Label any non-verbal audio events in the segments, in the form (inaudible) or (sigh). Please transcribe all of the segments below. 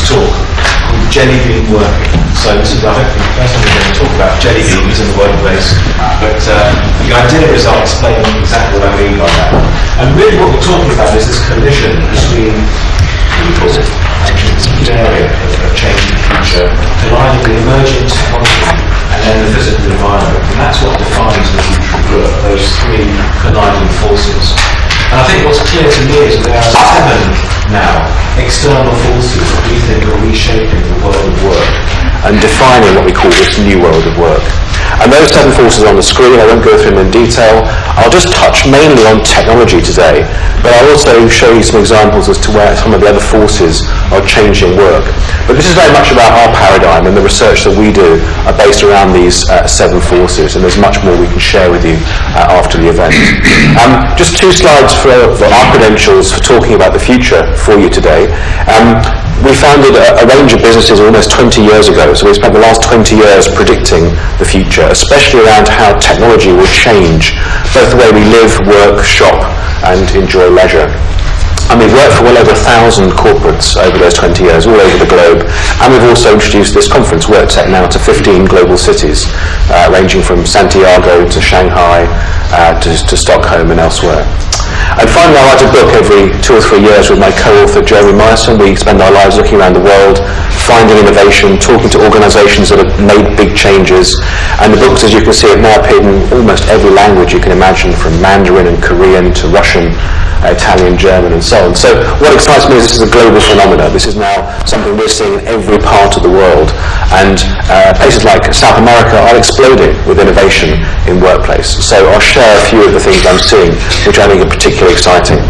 talk called jelly bean working. So this is, I hope, the first time we're going to talk about jelly beans in the workplace, but uh, the idea is I'll explain exactly what I mean by that. And really what we're talking about is this collision between people and area of changing future, colliding with emerging technology and then the physical environment. And that's what defines the future of work, those three colliding forces. And I think what's clear to me is that there are seven now external forces that we think are reshaping the world of work and defining what we call this new world of work. And those seven forces on the screen, I won't go through them in detail. I'll just touch mainly on technology today, but I'll also show you some examples as to where some of the other forces are changing work. But this is very much about our paradigm, and the research that we do are based around these uh, seven forces, and there's much more we can share with you uh, after the event. Um, just two slides for, for, our credentials for talking about the future for you today. Um, we founded a, a, range of businesses almost 20 years ago, so we spent the last 20 years predicting the future, especially around how technology will change both the way we live, work, shop, and enjoy leisure. And we've worked for well over a thousand corporates over those 20 years, all over the globe. And we've also introduced this conference, WorkTech, now to 15 global cities, uh, ranging from Santiago to Shanghai uh, to, to Stockholm and elsewhere. And finally, I write a book every two or three years with my co-author Jeremy Myerson. We spend our lives looking around the world, finding innovation, talking to organisations that have made big changes. And the books, as you can see, have now appeared in almost every language you can imagine, from Mandarin and Korean to Russian, Italian, German, and so on. So what excites me is this is a global phenomenon. This is now something we're seeing in every part of the world. And uh, places like South America are exploding with innovation in workplace. So I'll share a few of the things I'm seeing, which I think are particularly particularly exciting.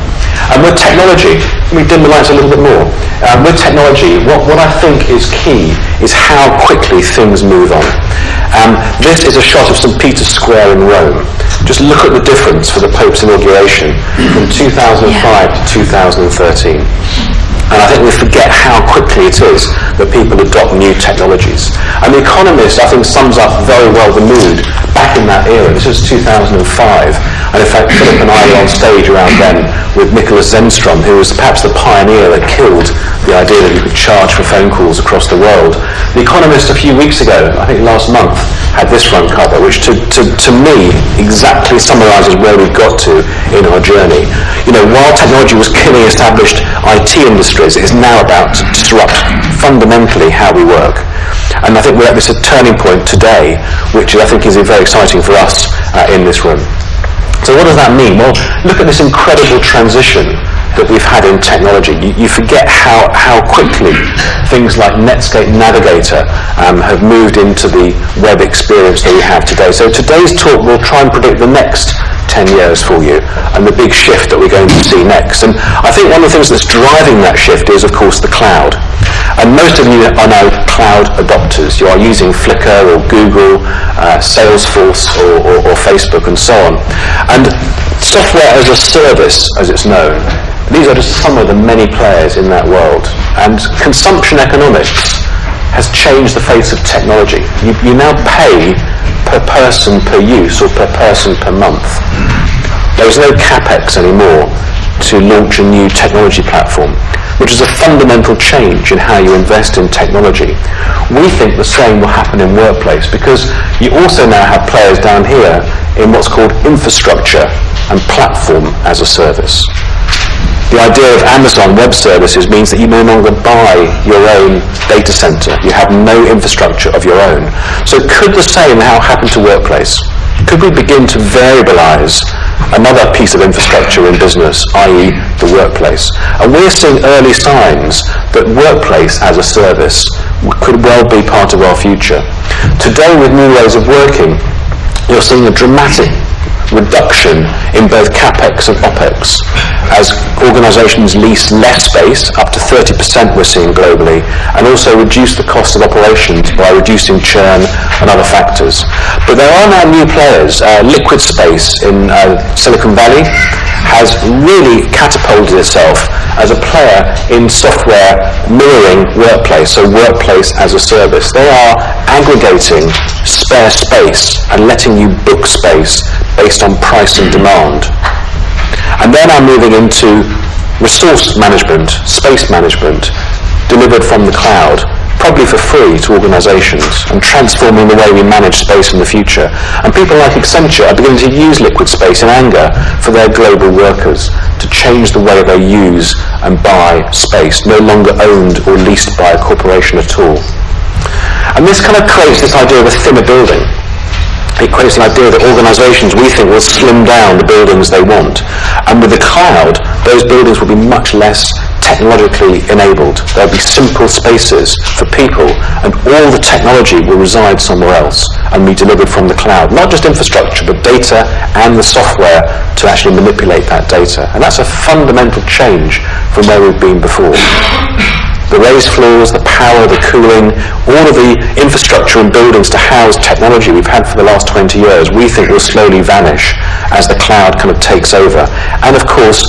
And with technology, let me dim the lights a little bit more. Um, with technology, what, what I think is key is how quickly things move on. Um, this is a shot of St. Peter's Square in Rome. Just look at the difference for the Pope's inauguration from 2005 yeah. to 2013. And I think we forget how quickly it is that people adopt new technologies. And The Economist, I think, sums up very well the mood back in that era. This was 2005. And in fact, Philip and I were on stage around then with Nicholas Zennström, who was perhaps the pioneer that killed the idea that you could charge for phone calls across the world. The Economist a few weeks ago, I think last month, had this front cover, which to, to, to me exactly summarises where we've got to in our journey. You know, while technology was killing established IT industries, it is now about to disrupt fundamentally how we work. And I think we're at this turning point today, which I think is very exciting for us uh, in this room. So what does that mean? Well, look at this incredible transition that we've had in technology. You, you forget how, how quickly things like Netscape Navigator um, have moved into the web experience that we have today. So today's talk will try and predict the next 10 years for you and the big shift that we're going to see next. And I think one of the things that's driving that shift is, of course, the cloud. And most of you are now cloud adopters. You are using Flickr or Google, uh, Salesforce or, or, or Facebook and so on. And software as a service, as it's known, these are just some of the many players in that world. And consumption economics has changed the face of technology. You, you now pay per person per use or per person per month. There is no capex anymore to launch a new technology platform, which is a fundamental change in how you invest in technology. We think the same will happen in workplace because you also now have players down here in what's called infrastructure and platform as a service. The idea of Amazon Web Services means that you no longer buy your own data center. You have no infrastructure of your own. So could the same now happen to workplace? Could we begin to variabilize another piece of infrastructure in business, i.e. the workplace? And we're seeing early signs that workplace as a service could well be part of our future. Today with new ways of working, you're seeing a dramatic reduction in both capex and opex as organisations lease less space, up to 30% we're seeing globally, and also reduce the cost of operations by reducing churn and other factors. But there are now new players. Uh, Liquid Space in uh, Silicon Valley has really catapulted itself as a player in software mirroring workplace, so workplace as a service. They are aggregating spare space and letting you book space based on price and demand. And then I'm moving into resource management, space management, delivered from the cloud, probably for free to organisations and transforming the way we manage space in the future. And people like Accenture are beginning to use liquid space in anger for their global workers to change the way they use and buy space, no longer owned or leased by a corporation at all. And this kind of creates this idea of a thinner building. It creates an idea that organisations, we think, will slim down the buildings they want. And with the cloud, those buildings will be much less technologically enabled. There'll be simple spaces for people and all the technology will reside somewhere else and be delivered from the cloud. Not just infrastructure, but data and the software to actually manipulate that data. And that's a fundamental change from where we've been before. The raised floors, the power, the cooling, all of the infrastructure and buildings to house technology we've had for the last 20 years, we think will slowly vanish as the cloud kind of takes over. And of course,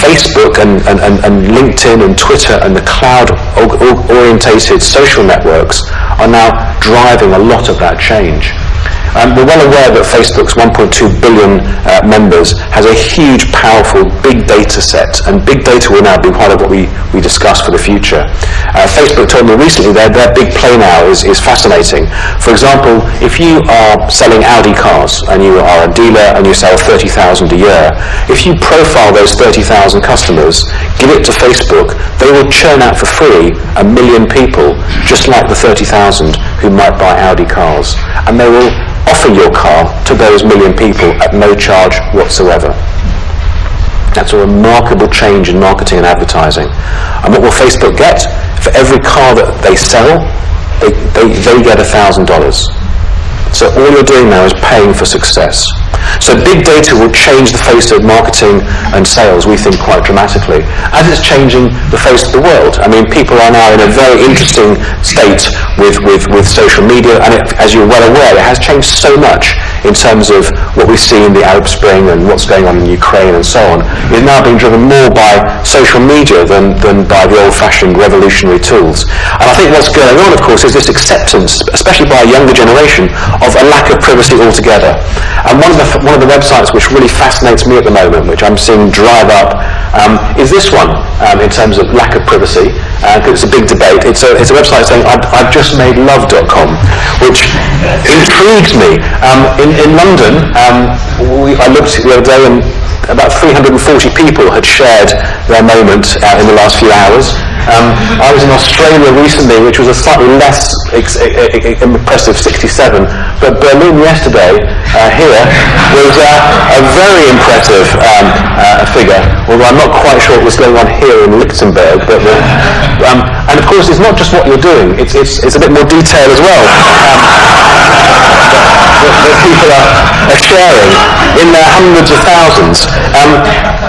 Facebook and, and, and, LinkedIn and Twitter and the cloud-orientated social networks are now driving a lot of that change. Um, we're well aware that Facebook's 1.2 billion uh, members has a huge, powerful, big data set, and big data will now be part of what we, we discuss for the future. Uh, Facebook told me recently their, their big play now is, is fascinating. For example, if you are selling Audi cars and you are a dealer and you sell 30,000 a year, if you profile those 30,000 customers, give it to Facebook, they will churn out for free a million people, just like the 30,000 who might buy Audi cars. And they will offer your car to those million people at no charge whatsoever. That's a remarkable change in marketing and advertising. And what will Facebook get? For every car that they sell, they, they, they get $1,000. So all you're doing now is paying for success. So big data will change the face of marketing and sales, we think, quite dramatically, as it's changing the face of the world. I mean, people are now in a very interesting state with, with, with social media, and it, as you're well aware, it has changed so much in terms of what we see in the Arab Spring and what's going on in Ukraine and so on. It's now being driven more by social media than, than by the old-fashioned revolutionary tools. And I think what's going on, of course, is this acceptance, especially by a younger generation, of a lack of privacy altogether. And one of the one of the websites which really fascinates me at the moment, which I'm seeing drive up, um, is this one um, in terms of lack of privacy. Uh, it's a big debate. It's a, it's a website saying I've, I've just made love.com, which intrigues me. Um, in, in London, um, we, I looked the other day and about 340 people had shared their moment uh, in the last few hours. Um, I was in Australia recently, which was a slightly less ex- impressive 67, but Berlin yesterday, uh, here, was uh, a very impressive um, uh, figure, although I'm not quite sure what was going on here in Lichtenberg. But, um, and of course, it's not just what you're doing, it's, it's, it's a bit more detail as well. Um, that, people are, are, sharing in their hundreds of thousands.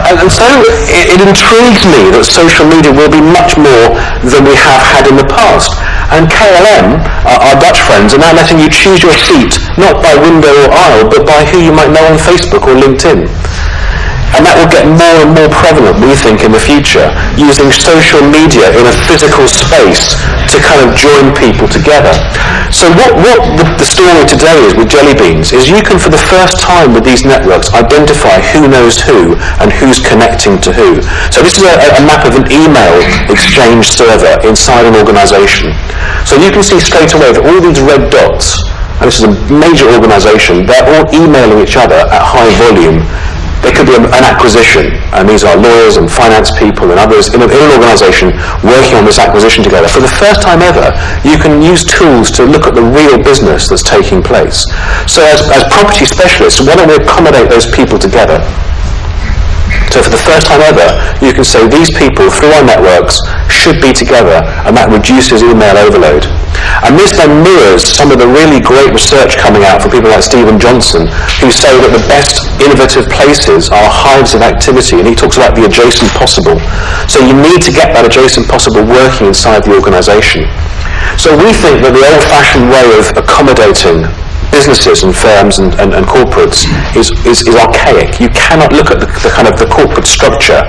And, and, so it, it intrigues me that social media will be much more than we have had in the past. And KLM, our, our Dutch friends, are now letting you choose your seat, not by window or aisle, but by who you might know on Facebook or LinkedIn. And that will get more and more prevalent, we think, in the future, using social media in a physical space to kind of join people together. So what, what the, the story today is with Jelly Beans is you can, for the first time with these networks, identify who knows who and who's connecting to who. So this is a, a map of an email exchange server inside an organization. So you can see straight away that all these red dots and this is a major organization, they're all emailing each other at high volume there could be an acquisition, and these are lawyers and finance people and others in, a, in an organisation working on this acquisition together. For the first time ever, you can use tools to look at the real business that's taking place. So as, as property specialists, why don't we accommodate those people together so for the first time ever, you can say these people through our networks should be together, and that reduces email overload. And this then mirrors some of the really great research coming out from people like Steven Johnson, who say that the best innovative places are hives of activity, and he talks about the adjacent possible. So you need to get that adjacent possible working inside the organisation. So we think that the old-fashioned way of accommodating businesses and firms and, and, and corporates is, is, is, archaic. You cannot look at the, the, kind of the corporate structure,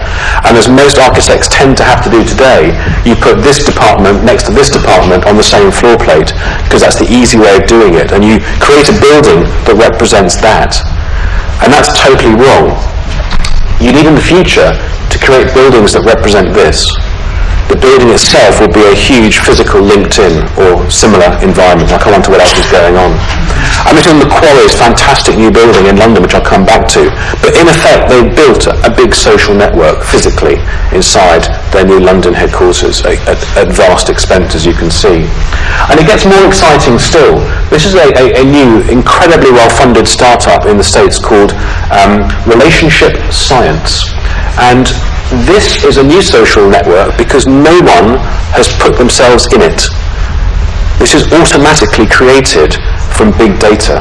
and as most architects tend to have to do today, you put this department next to this department on the same floor plate, because that's the easy way of doing it, and you create a building that represents that. And that's totally wrong. You need in the future to create buildings that represent this. The building itself will be a huge physical LinkedIn or similar environment. I'll come on to what else is going on. I'm mentioning Macquarie's fantastic new building in London, which I'll come back to. But in effect, they built a big social network physically inside their new London headquarters at, at, vast expense, as you can see. And it gets more exciting still. This is a, a, a new, incredibly well-funded startup in the States called um, Relationship Science. And this is a new social network because no one has put themselves in it. This is automatically created from big data.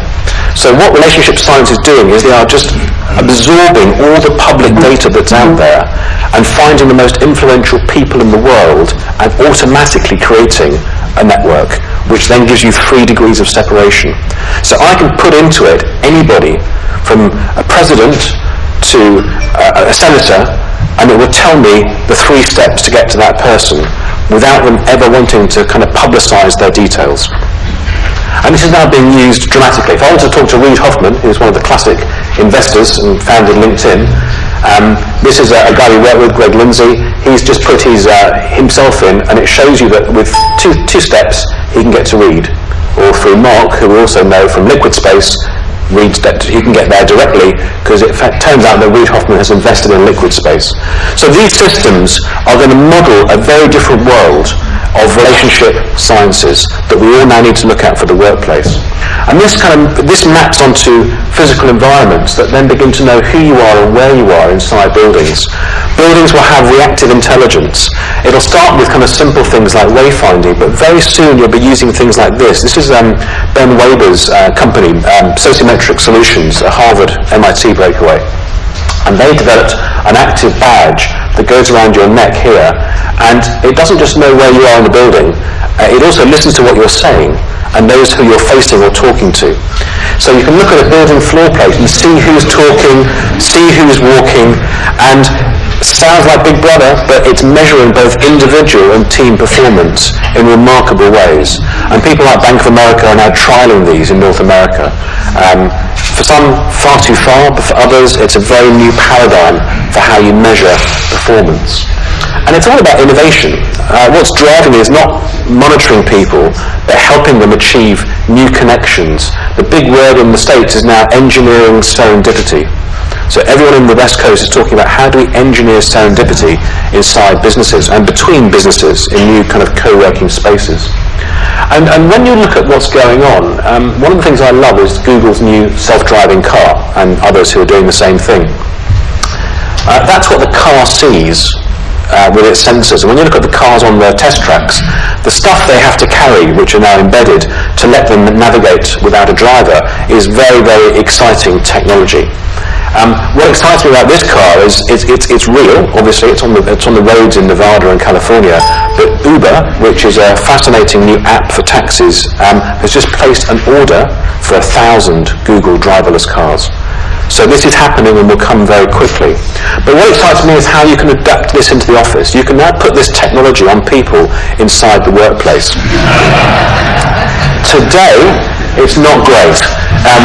So what relationship science is doing is they are just absorbing all the public data that's out there and finding the most influential people in the world and automatically creating a network, which then gives you three degrees of separation. So I can put into it anybody from a president to a, a senator and it will tell me the three steps to get to that person without them ever wanting to kind of publicize their details. And this is now being used dramatically. If I want to talk to Reid Hoffman, who's one of the classic investors and founded LinkedIn, um, this is a, a, guy we work with, Greg Lindsay. He's just put his, uh, himself in, and it shows you that with two, two steps, he can get to Reid. Or through Mark, who we also know from Liquid Space, Reid that he can get there directly because it turns out that Reid Hoffman has invested in liquid space. So these systems are going to model a very different world of relationship sciences that we all now need to look at for the workplace. And this kind of this maps onto physical environments that then begin to know who you are and where you are inside buildings. Buildings will have reactive intelligence. It'll start with kind of simple things like wayfinding, but very soon you'll be using things like this. This is um, Ben Waber's uh, company, um, Sociometric Solutions, a Harvard MIT breakaway. And they developed an active badge that goes around your neck here, and it doesn't just know where you are in the building, uh, it also listens to what you're saying and knows who you're facing or talking to. So you can look at a building floor plate and see who's talking, see who's walking, and sounds like Big Brother, but it's measuring both individual and team performance in remarkable ways. And people like Bank of America are now trialing these in North America. Um, for some, far too far, but for others, it's a very new paradigm for how you measure performance. And it's all about innovation. Uh, what's driving is not monitoring people, but helping them achieve new connections. The big word in the States is now engineering serendipity. So everyone in the West Coast is talking about how do we engineer serendipity inside businesses and between businesses in new kind of co-working spaces. And, and when you look at what's going on, um, one of the things I love is Google's new self-driving car and others who are doing the same thing. Uh, that's what the car sees uh, with its sensors. And when you look at the cars on the test tracks, the stuff they have to carry, which are now embedded to let them navigate without a driver, is very, very exciting technology. Um, what excites me about this car is it's, it's, it's real, obviously, it's on, the, it's on the roads in Nevada and California, but Uber, which is a fascinating new app for taxis, um, has just placed an order for a thousand Google driverless cars. So this is happening and will come very quickly. But what excites me is how you can adapt this into the office. You can now put this technology on people inside the workplace. (laughs) Today, it's not great. Um,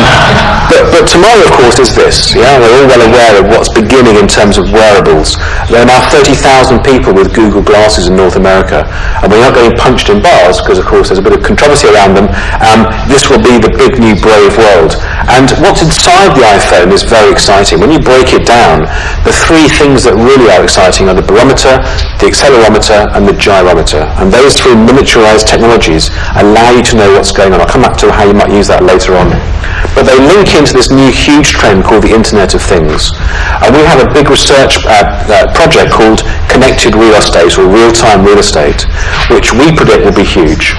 but, but tomorrow, of course, is this. Yeah, we're all well aware of what's beginning in terms of wearables. There are now 30,000 people with Google Glasses in North America, and we're not getting punched in bars because, of course, there's a bit of controversy around them. Um, this will be the big new brave world. And what's inside the iPhone is very exciting. When you break it down, the three things that really are exciting are the barometer, the accelerometer, and the gyrometer. And those three miniaturized technologies allow you to know what's going on. I'll come back to how you might use that later on. But they link into this new huge trend called the Internet of Things. And we have a big research uh, uh, project called Connected Real Estate or Real-Time Real Estate, which we predict will be huge.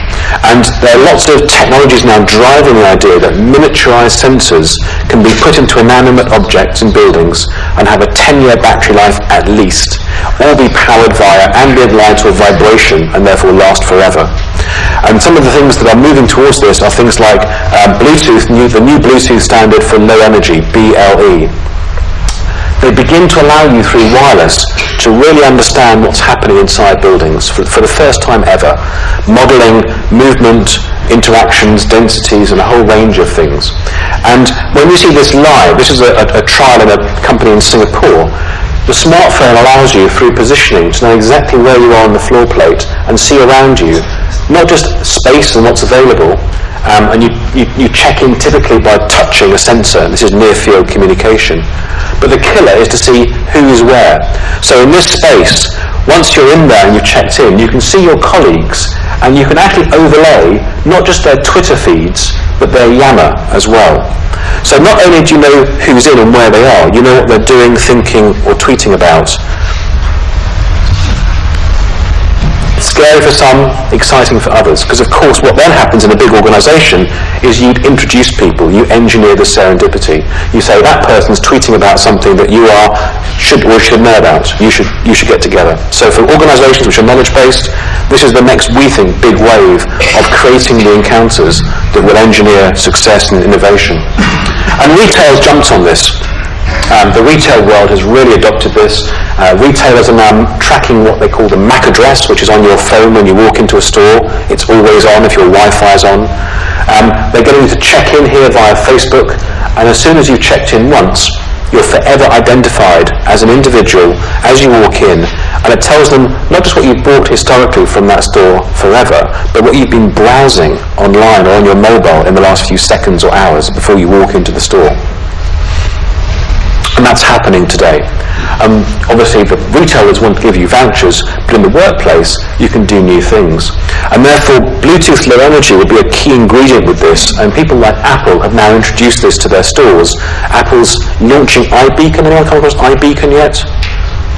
And there are lots of technologies now driving the idea that miniaturized sensors can be put into inanimate objects and buildings and have a 10-year battery life at least, or be powered via ambient light or vibration and therefore last forever. And some of the things that are moving towards this are things like um, Bluetooth, new, the new Bluetooth standard for low energy, BLE. They begin to allow you through wireless to really understand what's happening inside buildings for, for the first time ever, modeling movement, interactions, densities, and a whole range of things. And when you see this live, this is a, a, a trial in a company in Singapore, the smartphone allows you, through positioning, to know exactly where you are on the floor plate and see around you, not just space and what's available, um, and you, you, you, check in typically by touching a sensor. This is near field communication. But the killer is to see who is where. So in this space, once you're in there and you've checked in, you can see your colleagues and you can actually overlay not just their Twitter feeds, but their Yammer as well. So not only do you know who's in and where they are, you know what they're doing, thinking, or tweeting about. Scary for some, exciting for others. Because of course what then happens in a big organisation is you'd introduce people, you engineer the serendipity. You say that person's tweeting about something that you are should or should know about. You should you should get together. So for organisations which are knowledge based, this is the next we think big wave of creating the encounters that will engineer success and innovation. And retail's jumped on this. Um, the retail world has really adopted this. Uh, retailers are now tracking what they call the MAC address, which is on your phone when you walk into a store. It's always on if your Wi-Fi is on. Um, they're getting you to check in here via Facebook, and as soon as you've checked in once, you're forever identified as an individual as you walk in, and it tells them not just what you've bought historically from that store forever, but what you've been browsing online or on your mobile in the last few seconds or hours before you walk into the store. And that's happening today. Um, obviously, the retailers want to give you vouchers, but in the workplace, you can do new things. And therefore, Bluetooth Low Energy will be a key ingredient with this, and people like Apple have now introduced this to their stores. Apple's launching iBeacon. Anyone come across iBeacon yet?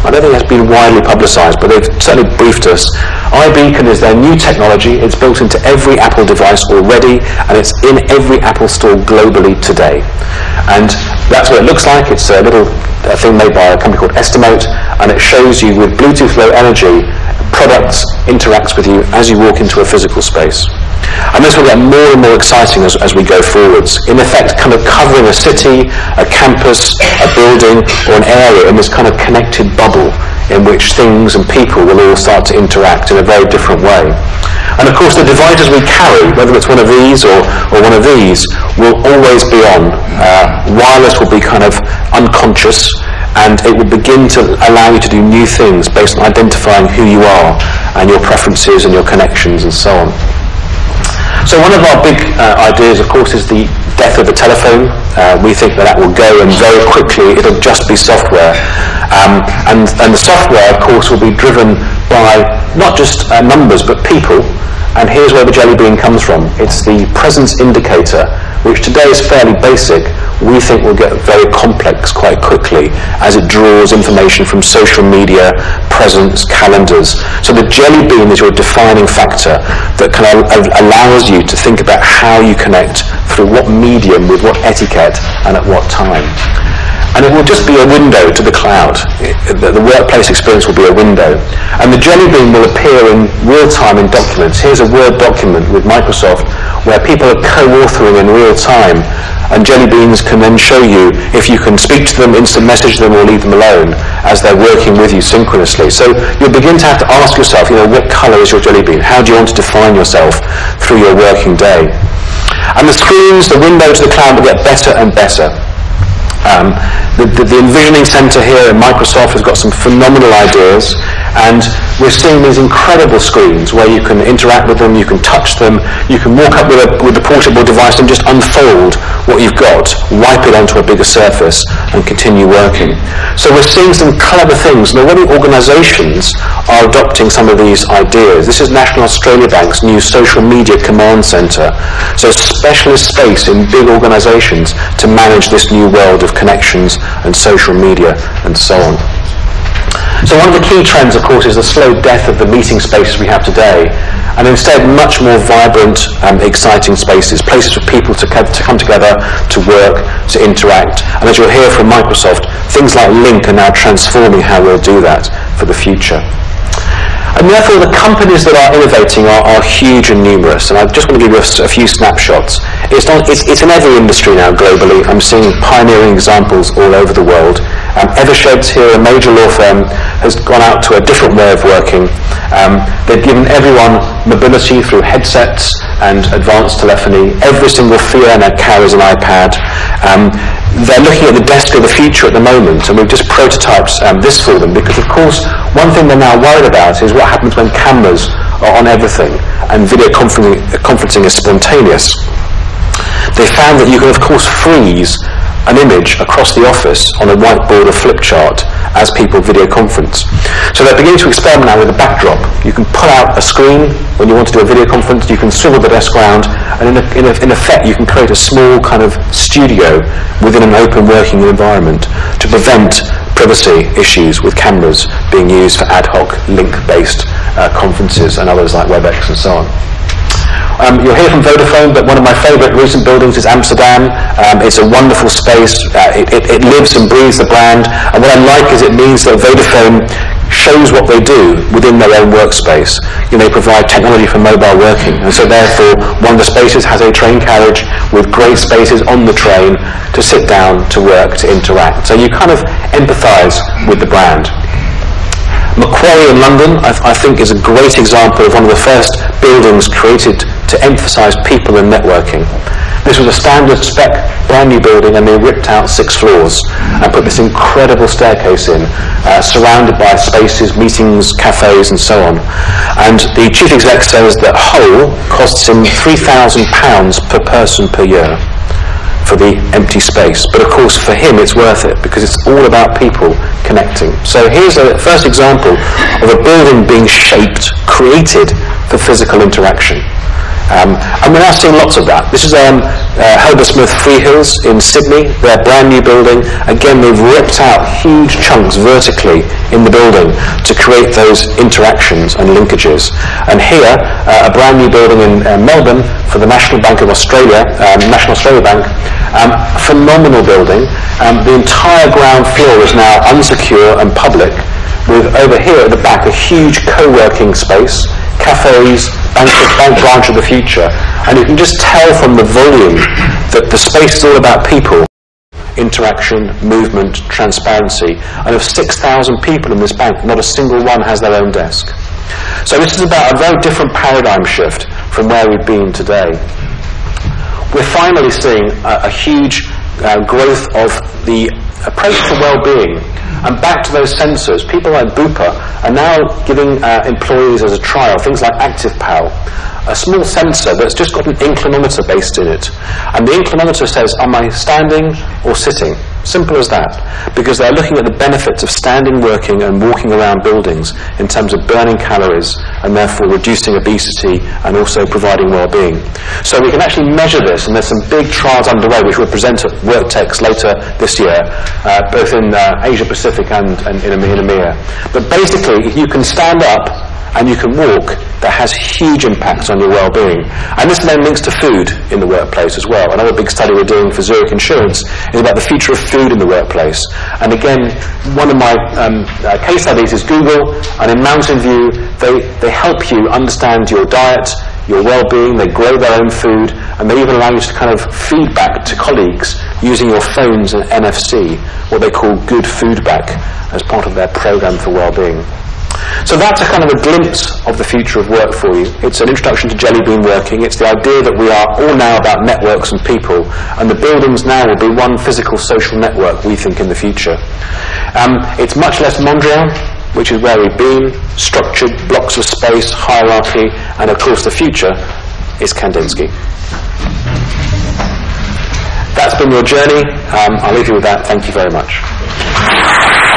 I don't think it's been widely publicised, but they've certainly briefed us. iBeacon is their new technology. It's built into every Apple device already, and it's in every Apple store globally today. And that's what it looks like. It's a little a thing made by a company called Estimote, and it shows you with Bluetooth Low Energy, products interacts with you as you walk into a physical space. And this will get more and more exciting as, as we go forwards. In effect, kind of covering a city, a campus, a building, or an area in this kind of connected bubble in which things and people will all start to interact in a very different way. And of course, the devices we carry, whether it's one of these or, or one of these, will always be on. Uh, wireless will be kind of unconscious, and it will begin to allow you to do new things based on identifying who you are and your preferences and your connections and so on. So one of our big uh, ideas, of course, is the death of the telephone. Uh, we think that that will go and very quickly it'll just be software. Um, and, and the software, of course, will be driven by not just uh, numbers but people. And here's where the jelly bean comes from. It's the presence indicator, which today is fairly basic, we think will get very complex quite quickly as it draws information from social media, presence, calendars. So the jelly bean is your defining factor that allows you to think about how you connect through what medium, with what etiquette, and at what time. And it will just be a window to the cloud. The, the workplace experience will be a window. And the jelly bean will appear in real time in documents. Here's a Word document with Microsoft where people are co-authoring in real time and Jelly Beans can then show you if you can speak to them, instant message them, or leave them alone as they're working with you synchronously. So you'll begin to have to ask yourself, you know, what colour is your jelly bean? How do you want to define yourself through your working day? And the screens, the window to the cloud will get better and better. Um, the, the, the, Envisioning Centre here at Microsoft has got some phenomenal ideas and we're seeing these incredible screens where you can interact with them, you can touch them, you can walk up with a, with a portable device and just unfold what you've got, wipe it onto a bigger surface and continue working. So we're seeing some clever things and already organisations are adopting some of these ideas. This is National Australia Bank's new social media command centre. So specialist space in big organisations to manage this new world of connections and social media and so on. So one of the key trends, of course, is the slow death of the meeting spaces we have today, and instead much more vibrant, um, exciting spaces, places for people to, co- to come together, to work, to interact. And as you'll hear from Microsoft, things like Lync are now transforming how we'll do that for the future. And therefore, the companies that are innovating are, are huge and numerous. And I just want to give you a, a few snapshots. It's, not, it's, it's in every industry now globally. I'm seeing pioneering examples all over the world. Um, Eversheds here, a major law firm, has gone out to a different way of working. Um, they've given everyone mobility through headsets and advanced telephony. Every single fee earner carries an iPad. Um, they're looking at the desk of the future at the moment, and we've just prototyped um, this for them because, of course, one thing they're now worried about is what happens when cameras are on everything and video conferencing, conferencing is spontaneous. They found that you can, of course, freeze an image across the office on a whiteboard or flip chart as people video conference. So they're beginning to experiment now with a backdrop. You can pull out a screen when you want to do a video conference, you can swivel the desk around, and in, a, in, a, in effect you can create a small kind of studio within an open working environment to prevent privacy issues with cameras being used for ad hoc Lync-based uh, conferences and others like WebEx and so on. Um, you'll hear from Vodafone, but one of my favourite recent buildings is Amsterdam. Um, it's a wonderful space. Uh, it, it, it, lives and breathes the brand. And what I like is it means that Vodafone shows what they do within their own workspace. You know, they provide technology for mobile working. And so therefore, one of the spaces has a train carriage with great spaces on the train to sit down, to work, to interact. So you kind of empathise with the brand. Macquarie in London, I, I, think, is a great example of one of the first buildings created to emphasise people and networking. This was a standard spec, brand new building, and they ripped out six floors and put this incredible staircase in, uh, surrounded by spaces, meetings, cafes, and so on. And the chief exec says that whole costs him £3,000 per person per year for the empty space. But of course, for him, it's worth it because it's all about people connecting. So here's a first example of a building being shaped, created for physical interaction. Um, and we're now seeing lots of that. This is um, uh, Herbert Smith Freehills in Sydney, their brand new building. Again, they've ripped out huge chunks vertically in the building to create those interactions and linkages. And here, uh, a brand new building in uh, Melbourne for the National Bank of Australia, um, National Australia Bank, um, phenomenal building. Um, the entire ground floor is now unsecure and public, with over here at the back a huge co-working space, cafes, bank, bank branch of the future. And you can just tell from the volume that the space is all about people interaction, movement, transparency. And of 6,000 people in this bank, not a single one has their own desk. So this is about a very different paradigm shift from where we've been today. We're finally seeing a, a huge uh, growth of the approach to well-being and back to those sensors, people like Bupa are now giving uh, employees as a trial things like activPAL, a small sensor that's just got an inclinometer based in it. And the inclinometer says, am I standing or sitting? Simple as that. Because they're looking at the benefits of standing, working, and walking around buildings in terms of burning calories and therefore reducing obesity and also providing well-being. So we can actually measure this, and there's some big trials underway which we'll present at WorkTech later this year, uh, both in uh, Asia Pacific and, and in EMEA. But basically, you can stand up and you can walk, that has huge impacts on your well-being. And this then links to food in the workplace as well. Another big study we're doing for Zurich Insurance is about the future of food in the workplace. And again, one of my um, uh, case studies is Google, and in Mountain View, they, they help you understand your diet, your well-being, they grow their own food, and they even allow you to kind of feedback to colleagues using your phones and NFC, what they call good foodback, as part of their program for well-being. So that's a kind of a glimpse of the future of work for you. It's an introduction to Jelly Bean working. It's the idea that we are all now about networks and people, and the buildings now will be one physical social network, we think, in the future. Um, it's much less Mondrian, which is where we've been, structured blocks of space, hierarchy, and of course the future is Kandinsky. That's been your journey. Um, I'll leave you with that. Thank you very much.